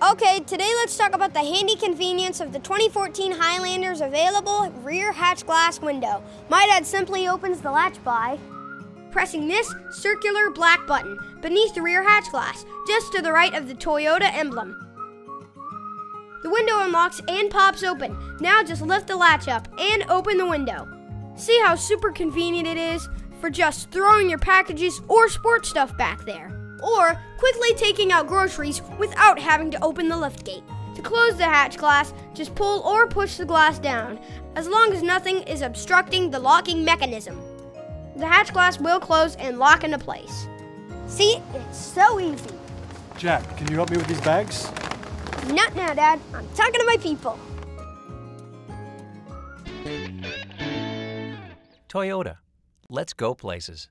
Okay, today let's talk about the handy convenience of the 2014 Highlander's available rear hatch glass window. My dad simply opens the latch by pressing this circular black button beneath the rear hatch glass, just to the right of the Toyota emblem. The window unlocks and pops open. Now just lift the latch up and open the window. See how super convenient it is for just throwing your packages or sports stuff back there or quickly taking out groceries without having to open the lift gate. To close the hatch glass, just pull or push the glass down, as long as nothing is obstructing the locking mechanism. The hatch glass will close and lock into place. See, it's so easy. Jack, can you help me with these bags? Not now, Dad. I'm talking to my people. Toyota. Let's go places.